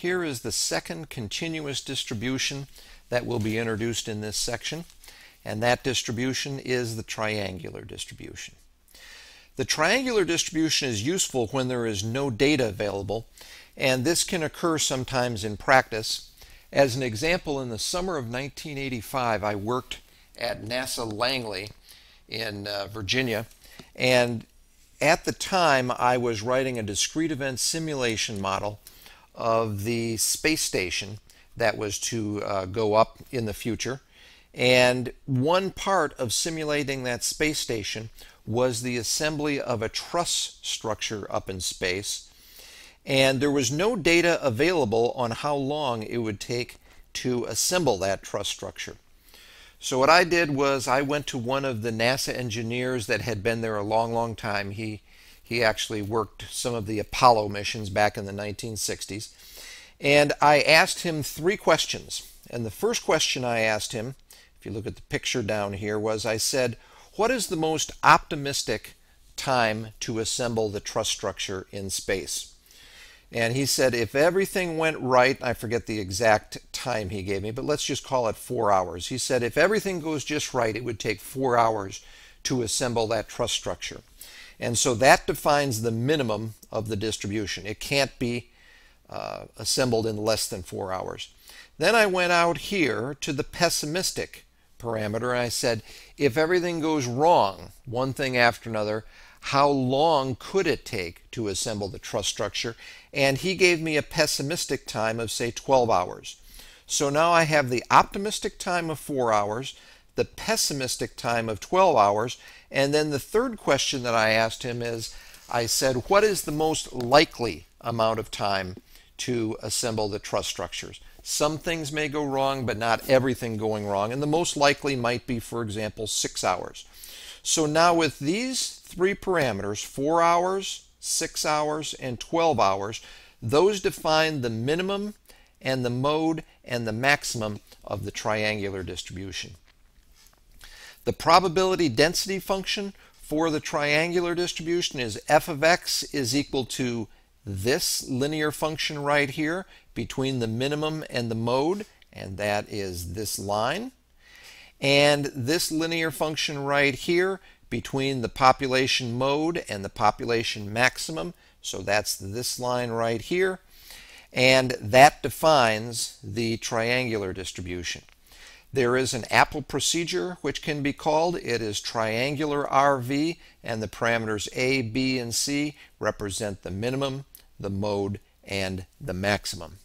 Here is the second continuous distribution that will be introduced in this section, and that distribution is the triangular distribution. The triangular distribution is useful when there is no data available, and this can occur sometimes in practice. As an example, in the summer of 1985, I worked at NASA Langley in uh, Virginia, and at the time I was writing a discrete event simulation model of the space station that was to uh, go up in the future. And one part of simulating that space station was the assembly of a truss structure up in space. And there was no data available on how long it would take to assemble that truss structure. So what I did was I went to one of the NASA engineers that had been there a long, long time. He he actually worked some of the Apollo missions back in the 1960s. And I asked him three questions. And the first question I asked him, if you look at the picture down here, was I said, What is the most optimistic time to assemble the truss structure in space? And he said, if everything went right, I forget the exact time he gave me, but let's just call it four hours. He said, if everything goes just right, it would take four hours to assemble that truss structure. And so that defines the minimum of the distribution. It can't be uh, assembled in less than four hours. Then I went out here to the pessimistic parameter and I said, if everything goes wrong, one thing after another, how long could it take to assemble the truss structure? And he gave me a pessimistic time of, say, 12 hours. So now I have the optimistic time of 4 hours, the pessimistic time of 12 hours, and then the third question that I asked him is I said, what is the most likely amount of time to assemble the truss structures? Some things may go wrong, but not everything going wrong. And the most likely might be, for example, six hours. So now with these three parameters, four hours, six hours, and 12 hours, those define the minimum and the mode and the maximum of the triangular distribution. The probability density function for the triangular distribution is f of x is equal to this linear function right here between the minimum and the mode, and that is this line. And this linear function right here between the population mode and the population maximum, so that's this line right here. And that defines the triangular distribution. There is an APPL procedure which can be called. It is triangular RV, and the parameters A, B, and C represent the minimum, the mode, and the maximum.